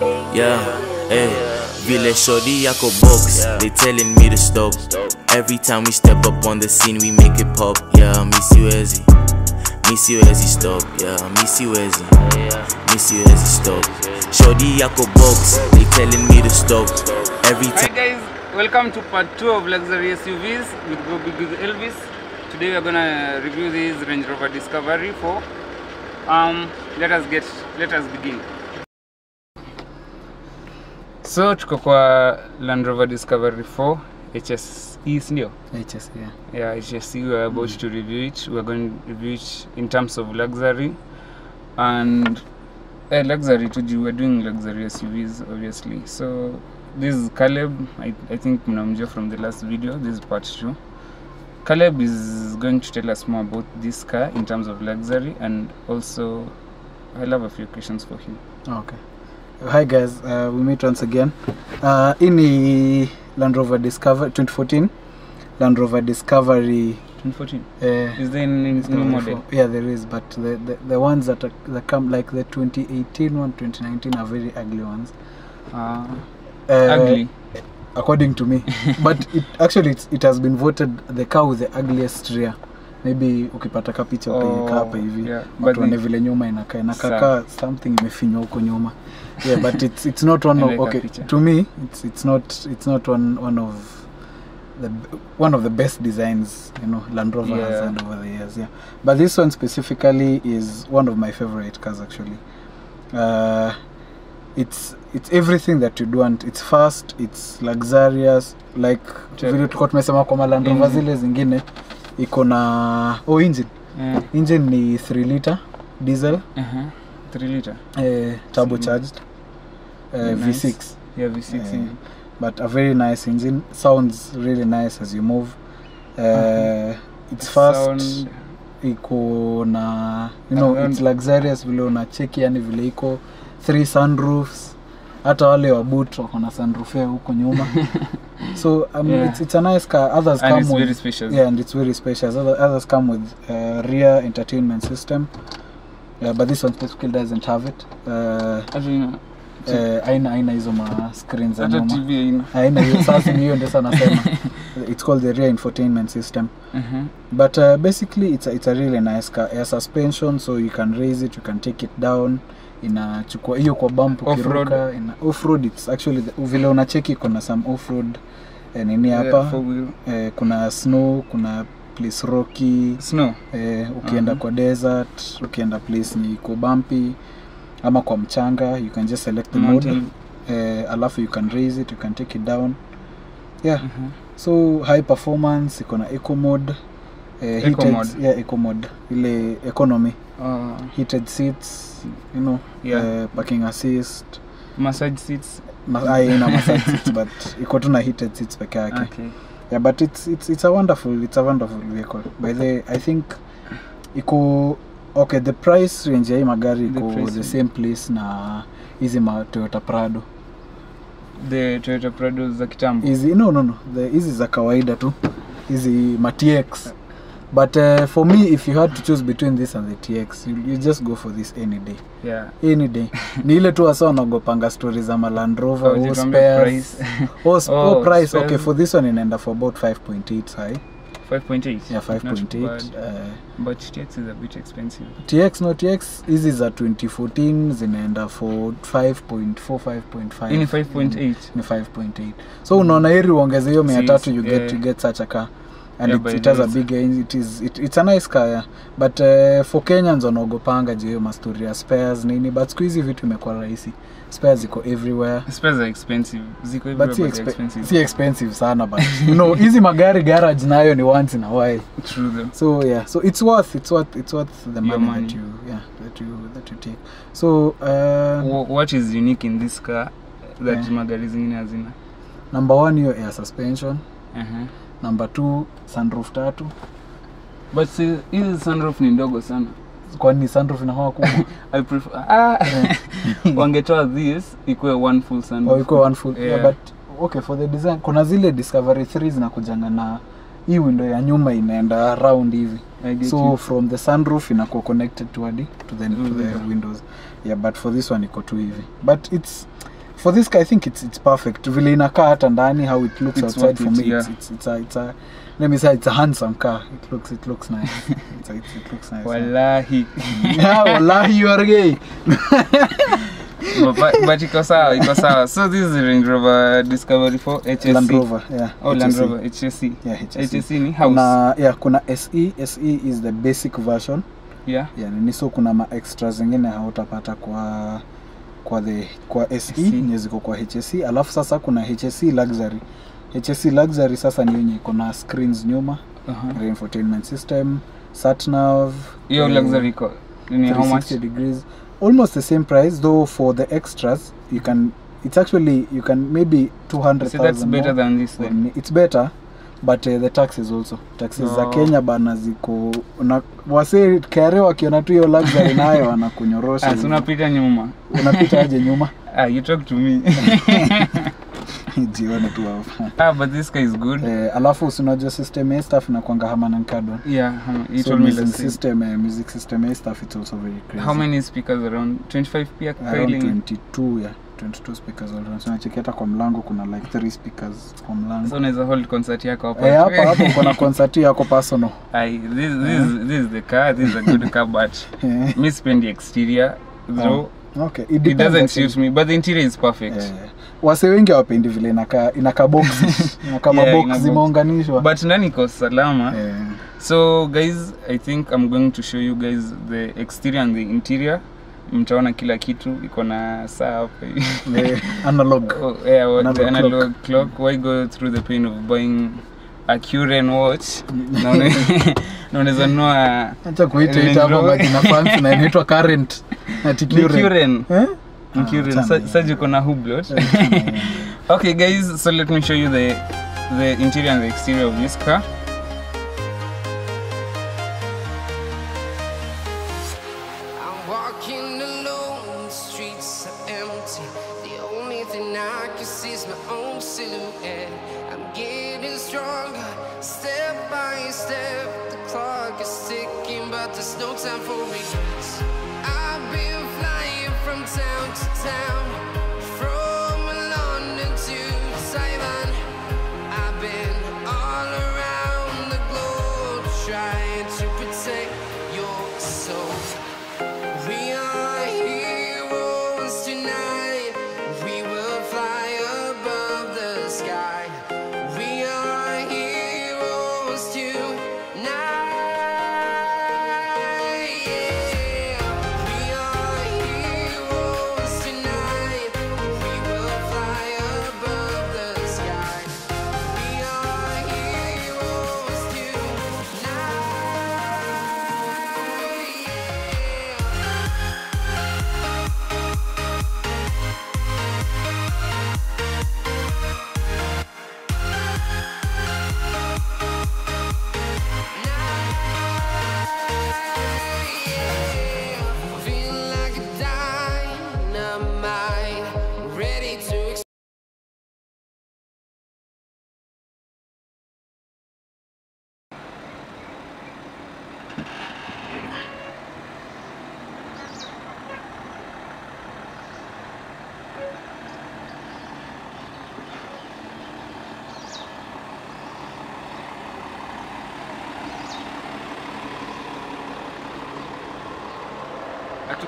Yeah, hey. Vile shorty yako box, they telling me to stop. Every time we step up on the scene, we make it pop. Yeah, miss you as he, miss you as he stop. Yeah, miss you as he, miss you as he stop. Shorty yako box, they telling me to stop. Every time. Hi guys, welcome to part two of luxury SUVs with Go Big with Elvis. Today we are gonna review this Range Rover Discovery 4. Um, let us get, let us begin. So tuko kwa Land Rover Discovery 4 HSE sindio? HS, yeah. Yeah, HSE we are about to review it. We are going to review it in terms of luxury and eh, luxury too. We're doing luxury SUVs obviously. So this is Caleb. I, I think mnamjua from the last video. This is part two. Caleb is going to tell us more about this car in terms of luxury and also I'll have a few questions for him. Okay. Hi guys, uh, we meet once again. Uh, hii ni Land Rover Discovery 2014 Land Rover Discovery 2014. uh, Is there any new model? Yeah, there is, but the, the, the ones that, are, that come like the 2018 one, 2019 are very ugly ones. Uh, Uh, ugly. according to me but it, actually it's, it has been voted the car with the ugliest rear maybe ukipata ka picha Oh, kaa hapa hivi yeah. But watu waone the- vile nyuma inakaa inakakaa something imefinywa huko nyuma yeah but it's, it's not one of, okay picture. to me it's, it's not it's not one, one of the one of the best designs you know Land Rover yeah. has had over the years yeah but this one specifically is one of my favorite cars actually uh, it's it's everything that you'd want it's fast it's luxurious like vile tulikuwa tumesema kwama Land Rover zile zingine iko na oh engine Yeah. engine ni 3 liter diesel Uh-huh. 3 liter. eh, turbocharged yeah, V6 Yeah, V6 Eh, engine. but a very nice engine. Sounds really nice as you move. Uh, okay. it's fast. Sound- iko na you know And- it's luxurious vile unacheki yani vile iko. Three sunroofs. Hata wale wa boot wako na sunroof yao huko nyuma. So um, Yeah. it's, it's a nice car. Others and come it's with very spacious. yeah and it's very spacious. Other, others come with uh, rear entertainment system yeah, but this one specifically doesn't have it. Uh, uh, aina aina hizo ma screens za nyuma aina hiyo. Sasa ni hiyo ndio sana nasema it's called the rear infotainment system. Mm -hmm. but uh, basically it's a, it's a really nice car. Air suspension so you can raise it you can take it down. Inachukua hiyo kwa bump ukiruka ina off road it's actually the, vile unacheki kuna some off road eh, nini hapa. yeah, eh, kuna snow kuna place rocky Snow. eh, ukienda uh -huh. kwa desert ukienda place ni iko bumpy ama kwa mchanga you can just select the mode Mountain. eh, alafu you can raise it you can take it down yeah Mhm. so high performance iko na eco mode eh, Eco heated- mode. yeah, eco mode ile economy Uh, heated seats you know Yeah. eh, parking assist massage seats. ma- ah, ina massage seats but iko tu na heated seats peke yake Okay. Yeah but it's, it's, it's a wonderful it's a wonderful vehicle. By the i think iko okay the price range ya hii magari iko the, the same place na hizi ma Toyota Prado. The Toyota Prado za kitambo. hizi no no no. The hizi za kawaida tu. Hizi ma TX but uh, for me if you had to choose between this and the TX you, you just go for this any day Yeah. any day ni ile tu wasa wanagopanga stori za ma Land Rover Oh, spares price. oh, sp- Oh, price spares. okay for this one inaenda for about 5.8 sai 5.8. yeah 5.8 uh, But TX is a bit expensive. tx no tx hizi za 2014 zinaenda for 5.4 5.5 ni 5.5 5.8. ni 5.8 so unaona hiri uongeze hiyo mia Si- tatu you get, you get such a car and Yeah, it, it has a big engine. it is it, it's a nice car yeah. but uh, for kenyans wanaogopanga juu hiyo mastori ya spares nini but siku hizi vitu imekuwa rahisi spares ziko everywhere Spares are expensive. Ziko everywhere, si, but they're expe- expensive. si expensive sana but you know hizi magari garage nayo ni once in a while True though. so yeah so it's worth it's worth it's worth the money, money. that you yeah that you that you take so uh, What is unique in this car that Yeah. magari zingine hazina? number one hiyo air suspension Uh-huh. Number two sunroof tatu But si- hizi sunroof ni ndogo sana. kwani sunroof inahoa kubwa I prefer ah, wangetoa this ikuwe one full sunroof. oh, ikuwe one full yeah. Yeah. but okay for the design kuna zile discovery 3 zinakujanga na hii window ya nyuma inaenda round hivi so you. from the sunroof inakuwa connected to, adi, to, the, to the Mm. windows yeah but for this one iko tu hivi but it's for this guy, i think it's, it's perfect. Vile inakaa hata ndani how it looks It's outside for me yeah. it's, it's, it's, a, it's a let me say it's a handsome car. It looks it looks nice. It's a, it, it looks nice wallahi. Yeah wallahi you are gay. But, but- iko sawa iko sawa. So this is Range Rover Discovery 4 HSC Land Rover yeah. Oh Land Rover HSC yeah HSC, HSC ni house. kuna yeah kuna SE SE is the basic version. Yeah. Yeah ni so kuna ma extras zingine hautapata kwa kwa the kwa SE SC. nye ziko kwa HSE alafu sasa kuna HSE luxury HSE luxury sasa ni yenye iko na screens nyuma uh-huh. infotainment system satnav hiyo eh, luxury iko ni how much degrees almost the same price though for the extras you can it's actually you can maybe 200,000 so that's better more. than this then. it's better but uh, the taxes also. Taxes no. za kenya bana ziko una, wase kare wakiona tu hiyo luxury nayo wanakunyorosha ah unapita nyuma. Unapita aje nyuma? Ah you talk to me. Jione tu ah but this guy is good. Eh, alafu sinajua system a stuff inakwanga Harman Kardon yeah um, so music system uh, music system a stuff it's also very crazy. how many speakers? Around 25 pia around 22 yeah 22 speakers already. hata kwa mlango kuna like 3 speakers kwa mlango. So unaweza hold concert yako hapo? Eh, hapo hapo kuna concert yako personal. Ai, this, this, this is the car this is a good car but Eh, me spend the exterior though okay. It, it doesn't suit me but the interior is perfect. Yeah. wase wengi hawapendi vile inakaa inakaa box. Inakaa Yeah, box. zimeunganishwa. But ndani iko salama? Yeah. so guys i think i'm going to show you guys the exterior and the interior mtaona kila kitu iko na saa hapa eh, analog Oh, yeah, what, Analog analog clock. Why go through the pain of buying a Curen watch? Na unaweza nunua acha kuita ita hapo fancy na inaitwa current na Curen. Eh? Curen Ah, hiyo. Sasa uko na hublot. Okay guys, so let me show you the the interior and the exterior of this car.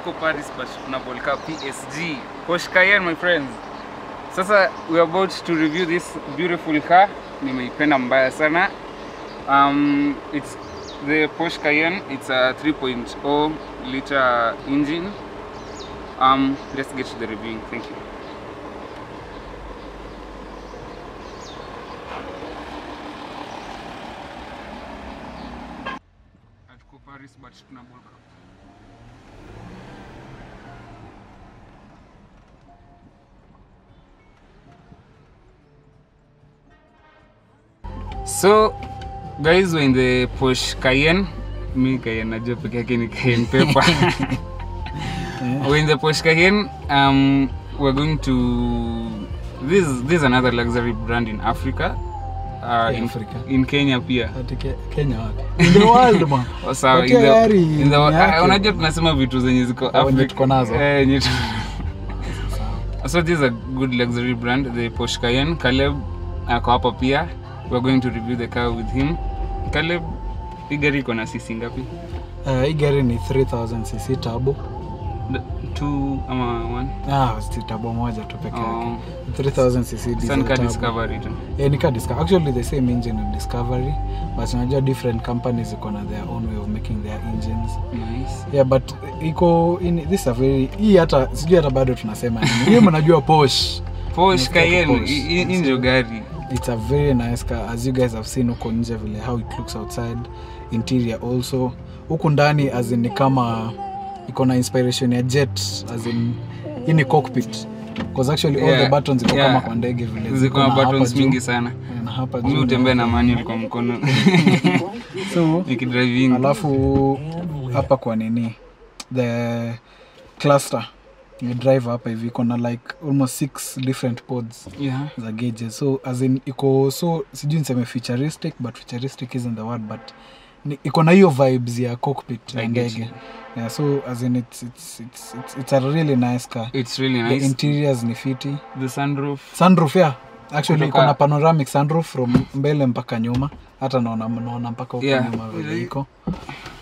Hatuko paris but tunabolka psg Porsche my friends. Sasa we are about to review this beautiful car. Nimeipenda mbaya sana. Um, it's the Porsche Cayenne. It's a 3.0 liter engine. Um, let's get to the reviewing. Thank you. Paris but tunabolka So guys we're in the Porsche Cayenne. Mi Cayenne najua peke yake ni Cayenne pepa we're in the Porsche Cayenne. Um, we're going to this this is another luxury brand in Africa. uh, in, Africa. in kenya pia unajua tunasema vitu zenye ziko. Eh, so this is a good luxury brand the Porsche Cayenne Caleb ako hapa pia we're going to review the car with him. Caleb hii gari iko na sisi ngapi? Uh, hii gari ni 3000 cc turbo. Two ama one? Ah si turbo moja tu peke yake. Oh, 3000 cc diesel turbo. discovery tu. Yeah, nika Discovery. actually the same engine in discovery but unajua different companies iko na their own way of making their engines. Nice. Yeah but iko in this is a very hii hata sijui hata bado tunasema nini. Hii mnajua Porsche. Porsche Unasikia tu Cayenne Porsche. hii hii ndio gari it's a very nice car. As you guys have seen huko nje vile how it looks outside interior also. Huku ndani as in kama iko na inspiration ya jet as in hii ni cockpit. Because actually all Yeah, the buttons iko yeah. kama kwa ndege vile. Ziko na buttons mingi sana. Na hapa juu. hutembea na manual kwa mkono. So nikidriving. alafu hapa kwa nini? The cluster drive hapa hivi iko na like almost six different pods yeah. za gauges. So as in iko so sijui niseme futuristic but futuristic isn't the word but iko na hiyo vibes ya cockpit ya ndege. yeah so as in it's, it's, it's, it's, it's a really nice car. It's really nice. the interiors ni fiti. The sunroof. Sunroof yeah. Actually iko na panoramic sunroof from mbele mpaka nyuma hata naona naona mpaka huko Yeah. nyuma vile iko.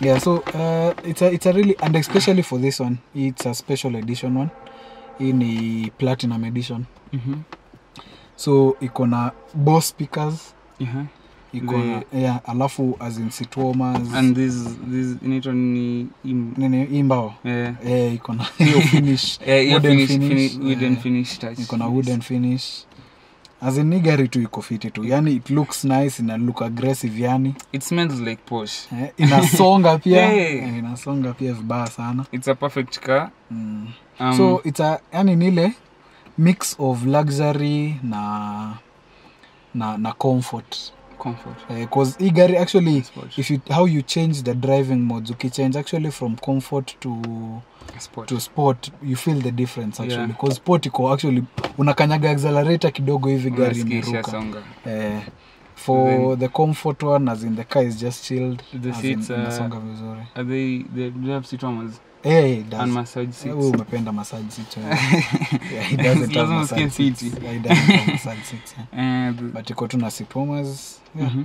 Yeah so uh, it's a, it's a really and especially for this one it's a special edition one. Hii ni platinum edition. Mm -hmm. so iko na boss speakers. Yeah. iko na yeah alafu as in seat and this this inaitwa ni im- nini? Imbao. Mbao eh, eh iko na hiyo finish. Eh, hiyo wooden finish, finish, finish, wooden eh, finish touch. iko na wooden finish as in gari tu iko fiti tu yani it looks nice ina look aggressive yani. It smells like posh. Eh, inasonga pia. Yeah. eh, inasonga pia vibaya sana. It's a perfect car. Mm. um, so it's a yani nile mix of luxury na na na comfort comfort because uh, gari actually Sport. if you how you change the driving modes ukichange actually from comfort to sport to sport you feel the difference actually Yeah. sport iko actually unakanyaga accelerator kidogo hivi gari imeruka eh, for the comfort one as in the car is just chilled The seats in uh, vizuri are they they do have seat warmers Hey, does. and massage Eh, seats umependa massage seats yeah, he doesn't have massage seats. Yeah, he doesn't have massage seats, yeah. and but iko tu na seat warmers yeah. Mhm.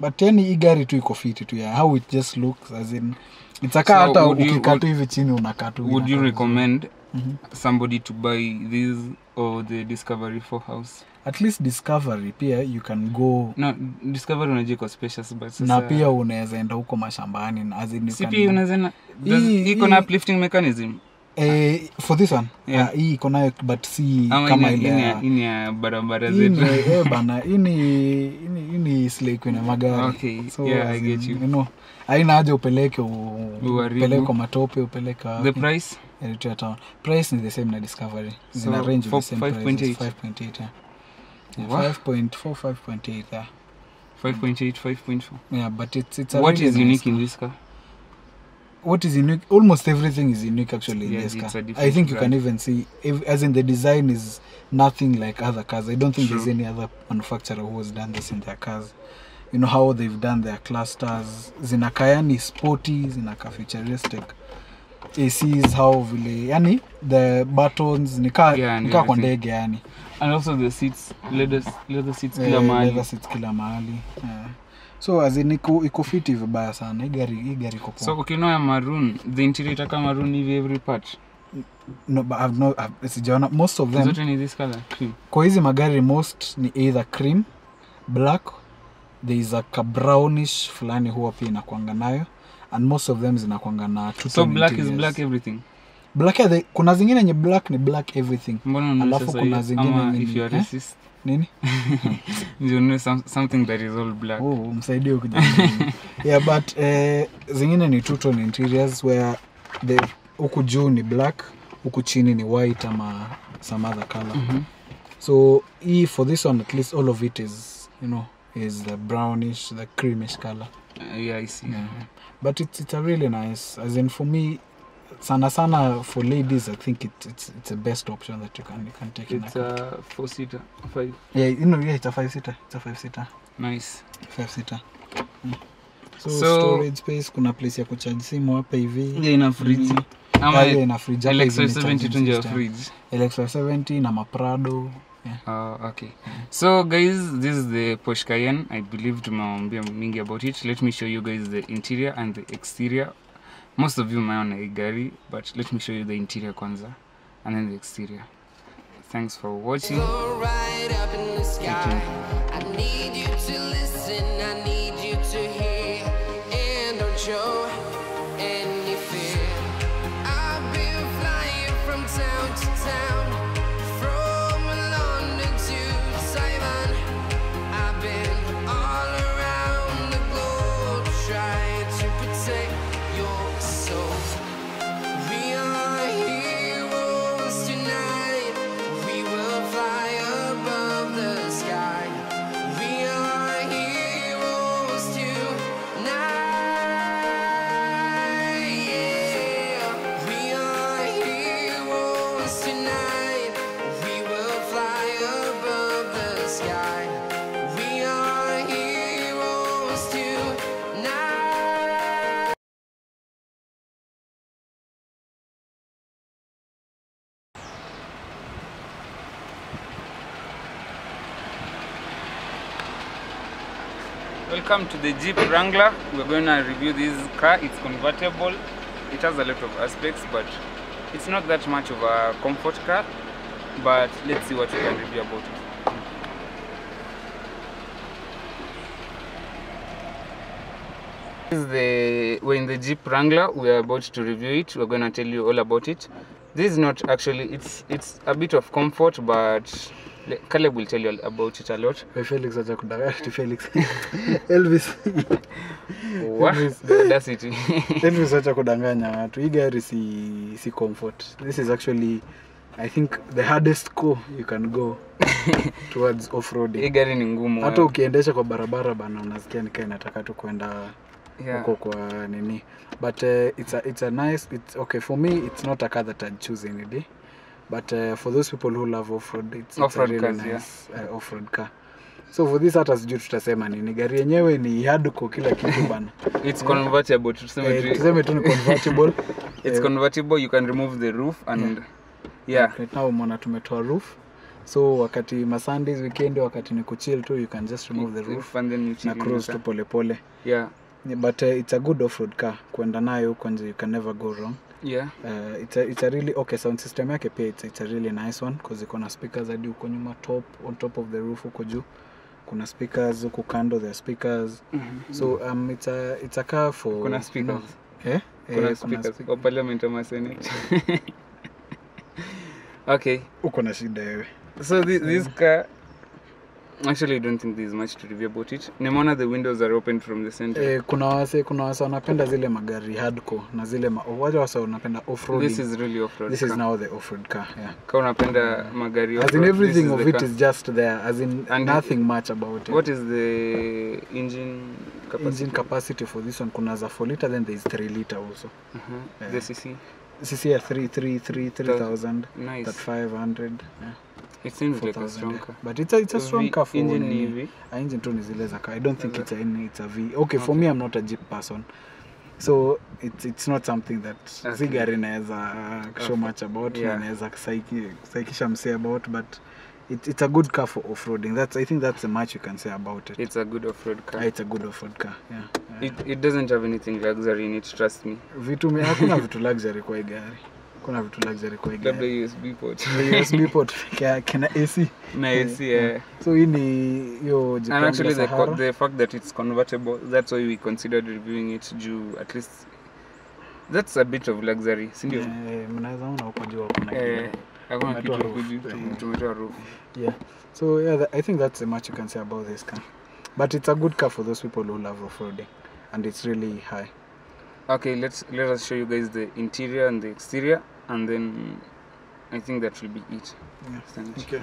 but yani hii gari tu iko fiti tu yeah. how it just looks as in itakaa So hata ukikaa tu hivi chini unakaa tu would you recommend mm -hmm. somebody to buy this or the discovery for house at least discovery pia you can go no discovery unajua iko spacious but sasa na pia unaweza enda huko mashambani as in you si can- pia unaweza iko na uplifting mechanism eh, for this one Yeah. uh, hii iko nayo but si ama kama ile ini ya- barabara zetu eh, bana ini ni hii ni- hii slay kwenye magari Okay, so yeah, I get in, you. know, haina haja upeleke upeleke kwa matope upeleke the price Eritrea town price ni the same na discovery zina range of the same 5.8. prices 5.8 yeah. Yeah, Wow. 5.4 5.8 yeah. 5.8 5.4 yeah but it's it's a what really is nice unique car. in this car what is unique almost everything is unique actually in Yeah, this car. i think you brand. can even see if, as in the design is nothing like other cars. I don't think True. there's any other manufacturer who has done this in their cars. You know how they've done their clusters. Zinakayani sporty zinaka futuristic. Acs how vile yani the buttons nikaa Yeah, nika kwa ndege yani. And also the seats leather, leather seats Eh, kila mahali. leather seats kila mahali yeah. So as in iko iko fiti vibaya sana. Hii gari hii gari iko poa. So ukinoa maroon the interior itaka maroon hivi every part? No, but I've no, I've, sijaona. Most of them zote ni this color cream. Kwa hizi magari most ni either cream black there is a ka brownish fulani huwa pia inakwanga nayo and most of them zinakwanga na so black is black everything? Black they, kuna zingine nye black ni black everything. Mbona Alafu kuna zingine Ama if you are eh? Nini? Ndio some, something that is all black. Oh, msaidie ukija yeah but eh, zingine ni two tone interiors where the huku juu ni black huku chini ni white ama some other color. -hmm. so hii for this one at least all of it is you know is the brownish the creamish color. Uh, yeah i see. Yeah. but it's, it's a really nice as in for me sana sana for ladies i think it, it's, it's the best option that you can, you can take it's in a four seater five yeah you know yeah it's a five seater it's a five seater nice five seater Mm. so, So- storage space kuna place ya kucharge simu hapa hivi yeah, ina fridge Mm. ama Ah, yeah, ina fridge hapa hivi ni LX570 tu ndio fridge LX 570 na maprado yeah. Uh, okay. So guys, this is the Porsche Cayenne. I believe tumewaambia mingi about it. Let me show you guys the interior and the exterior. Most of you umeona hii gari, but let me show you the interior kwanza and then the exterior. Thanks for watching. Right up in the sky. I need you to listen. I need you to hear. And don't show any fear. I've been flying from town to town, Welcome to the Jeep Wrangler. We're going to review this car. It's convertible. It has a lot of aspects, but it's not that much of a comfort car. But let's see what we can review about it. This is the we're in the Jeep Wrangler. We are about to review it. We're going to tell you all about it. This is not actually. It's it's a bit of comfort, but Caleb will tell you about it a lot. Hey, Felix acha kudanganya to Felix Elvis What? That's it. Elvis acha kudanganya watu hii gari si si comfort this is actually I think the hardest core you can go towards off-roading gari ni ngumu. hata ukiendesha kwa barabara bana unasikia nikaa inataka tu kwenda yeah. huko kwa nini but uh, it's a, it's a nice it's okay for me it's not a car that I'd choose any day but uh, for those people who love off-road it's, it's Off-road a really cars, nice uh, off-road car. So for this hata sijui tutasema nini. Gari yenyewe ni hardcore kila kitu bana. It's convertible. Tuseme Eh, tu- tuseme tu ni convertible. It's Eh, convertible. You can remove the roof and yeah. right now umeona tumetoa roof. So wakati masundays weekend wakati ni kuchill tu you can just remove the roof and then you na cruise tu pole pole. Yeah. but uh, it's a good off-road car. Kwenda nayo kwanza you can never go wrong Yeah. uh, it's, a, it's a really okay sound system yake pia it's, it's a really nice one because iko na speakers hadi huko nyuma top on top of the roof huko juu kuna speakers huku kando the speakers mm -hmm. so um, it's a, it's a car for Kuna you know, eh? Kuna Eh, speakers. speak- Kwa parliament ama senate. okay. uko na shida wewe So this, this car actually I don't think there's much to review about it. Nimeona the windows are open from the center. Eh, kuna wase kuna wase wanapenda zile magari hardcore na zile ma, wale wase wanapenda off-roading. This is really off-road. this is now the off-road car yeah. Kama unapenda magari as in off-road, everything of it car. is just there as in And nothing much about it What is the engine capacity? engine capacity for this one kuna za 4 liter then there is 3 liter also Uh-huh. Yeah. The CC. cc ya 3 3 3 3000 Nice. that 500 yeah, It seems like a strong car. but it's a, it's a strong V- car for engine ni hivi. Engine tu ni zile za car i don't think it's a, any- it's a v okay for Okay. me i'm not a jeep person so it's, it's not something that Okay. si gari naweza show much about Yeah. naweza msee about but it, it's a good car for off-roading that's i think that's the much you can say about it It's a good off-road car. It's a good off-road car yeah, yeah. It, it doesn't have anything luxury in it, trust me. vitu hakuna vitu luxury kwa gari kuna vitu luxury kwa Labda USB port. USB port yake na AC na AC, yeah. so hii ni hiyo Japan And actually the, Sahara. the fact that it's convertible, that's why we considered reviewing it juu at least that's a bit of luxury, si ndio Eh, mnaweza ona huko juu kuna Eh, hakuna kitu huko juu, tumetoa roof. Yeah. So yeah, I think that's the much you can say about this car. But it's a good car for those people who love off-roading, and it's really high. Okay, let's let us show you guys the interior and the exterior, and then I think that will be it. Yeah. Okay.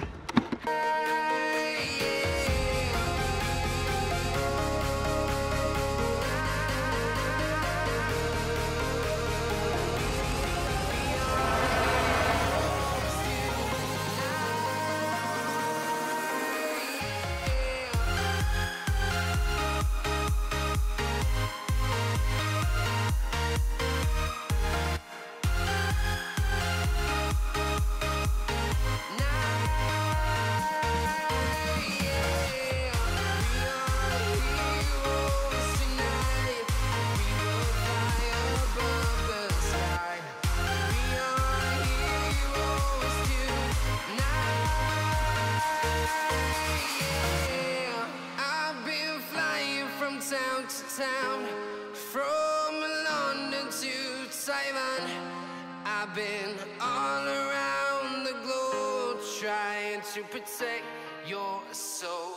To protect your soul.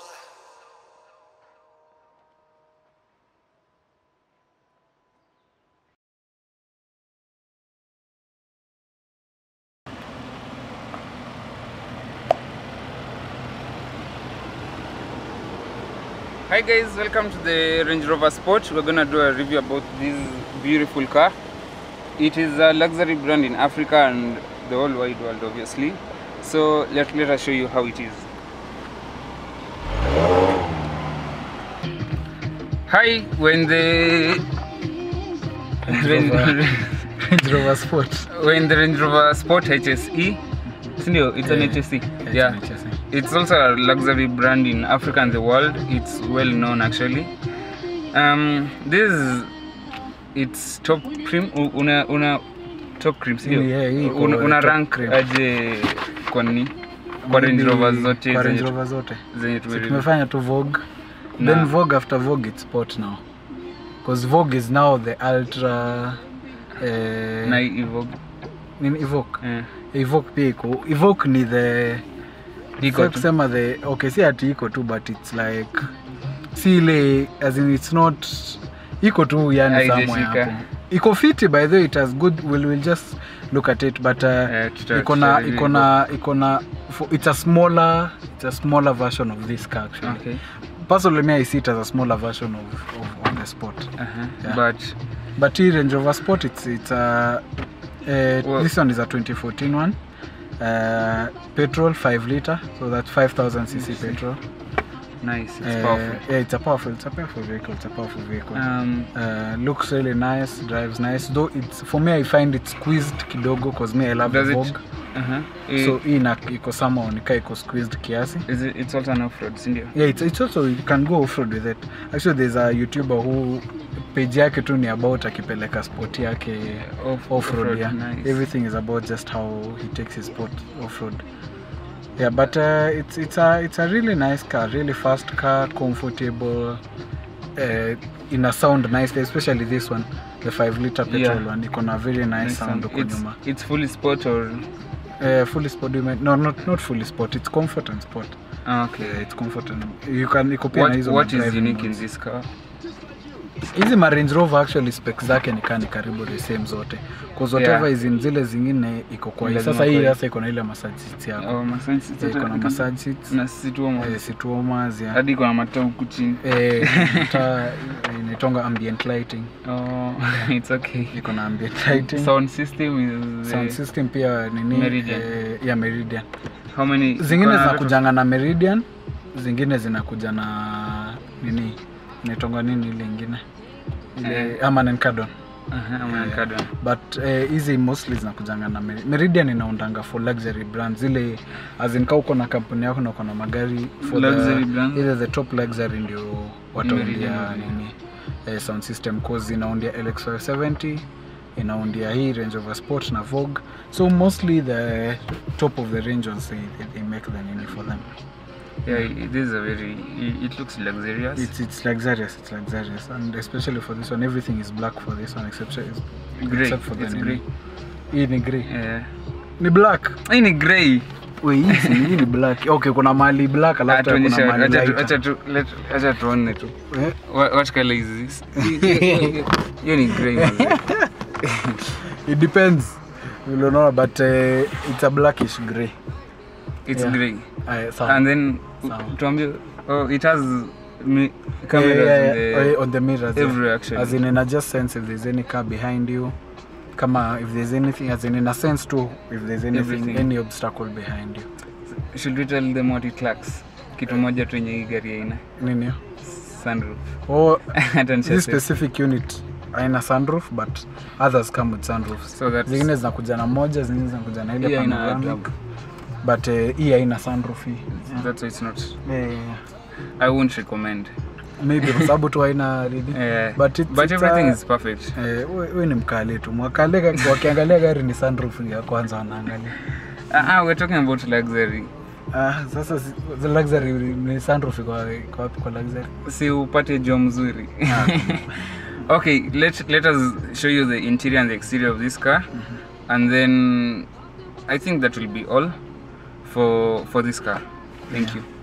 Hi guys, welcome to the Range Rover Sport. We're gonna do a review about this beautiful car. It is a luxury brand in Africa and the whole wide world, obviously. So let, let us show you how it is. Hi, when the Rover. Range Rover Sport. when the Range Rover Sport HSE, sindio? It's an Yeah, HSE. it's yeah. an HSE. It's also a luxury brand in Africa and the world. It's well known actually. Um, this is it's top cream. Una una top cream, Yeah, Yeah, una, una rank cream. aje kwa nini? Kwa Range Rover zote Kwa Range Rover zote. zenye tumefanya tu Vogue. Na- Then Vogue after Vogue it's Sport now. Because Vogue is now the ultra eh, Na Evoque. nini Evoque. Eh. Evoque pia iko. Evoque ni the Iko tu. kusema the okay si ati iko tu but it's like si ile as in it's not iko tu yani somewhere hapo iko fiti by the way it has good we'll, we'll just look at it but uh, iko na iko na iko na it's a smaller it's a smaller version of this car actually Okay. personally me I see it as a smaller version of, of, on the sport Uh-huh. Yeah. But but hii Range Rover Sport it's it's a uh, Well- this one is a 2014 one uh, petrol 5 liter so that's 5000 cc petrol nice, it's Uh, powerful. yeah it's a powerful it's a powerful vehicle it's a powerful vehicle Um, uh, looks really nice drives nice though it's for me I find it squeezed kidogo cause me I love Does the it- uh-huh. so hii ina iko somehow nika iko squeezed kiasi is it, it's also an off-road, sindio? yeah it's, it's also you can go off road with it actually there's a youtuber who page yake tu ni about akipeleka sport yake Off- off road off-road, yeah nice. everything is about just how he takes his sport off road yeah but uh, it's it's a it's a really nice car really fast car comfortable uh, in a sound nicely especially this one the 5 liter petrol Yeah. one iko na very nice Nice sound huko It's, nyuma it's fully sport or uh, fully sport you mean? no not not fully sport it's comfort and sport Ah, okay. yeah, it's comfort and you can iko pia na What, hizo what is ma-driving unique in this car? Hizi ma Range Rover actually specs zake ni kani karibu the same zote. Cause whatever Yeah. is in zile zingine iko kwa hii. sasa hii sasa iko na ile massage seats yako. Oh, massage seats Eh, iko na massage seats. na situoma eh, seat warmers ya hadi kwa mataa huku chini. Eh ta inaitwa ambient lighting. Oh, it's okay. Iko na ambient lighting. Sound system is sound uh, system pia nini Meridian. eh, ya Meridian. How many zingine zinakujanga na Meridian zingine zinakuja na nini inaitwa nini ile ingine? Ile Eh. ama Yeah. But eh, hizi mostly zinakujanga na meridian inaundanga for luxury brands. Ile azinka uko na kampuni yako na uko na magari for Luxury the, ile the top luxury ndio wataundia nini eh, sound system cause inaundia LX570 inaundia hii range of sport na vogue. So mostly the top of the range ones they, they, they make the nini for them yeah it is a very it, looks luxurious. It's, it's luxurious it's luxurious. And especially for this one everything is black for this one except, gray. except for It's grey. hii ni grey. Yeah. Ni black. Hii ni grey. We, hii ni black. Okay kuna mali black alafu tena kuna mali acha tu- lighter. acha tu let- acha tuone tu. Eh, What, color is this? Hiyo ni grey. It depends. You know but uh, it's a blackish grey It's Yeah. grey. Aya, sawa. And then Sawa. tuambie oh it has mi- Yeah, cameras yeah, on yeah, the oh, on the mirrors yeah. action. actually. as in ina just sense if there's any car behind you kama if there's anything as in ina sense too if there's anything Everything. any obstacle behind you Should we tell them what it lacks? Kitu moja tu yenye hii gari haina. nini hiyo? Sunroof. oh this specific unit aina sunroof but others come with sunroofs So that's zingine zinakuja na moja zingine zinakuja na ile panoramic airbag. But uh, hii haina sunroof hii That's why it's not. yeah, yeah, yeah. I won't recommend. maybe kwa sababu tu haina nini Yeah. But it's- but everything a- is perfect. Eh, we- we ni mkale tu mwakale ka- wakiangalia gari ni sunroof ya kwanza wanaangalia Ah, ah, we're talking about luxury. ah, sasa the luxury ni sunroof kwa kwa wapi kwa luxury si upate jo mzuri okay let, let us show you the interior and the exterior of this car mm -hmm. and then i think that will be all for for this car. Thank you.